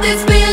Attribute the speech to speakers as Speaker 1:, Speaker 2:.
Speaker 1: this feeling.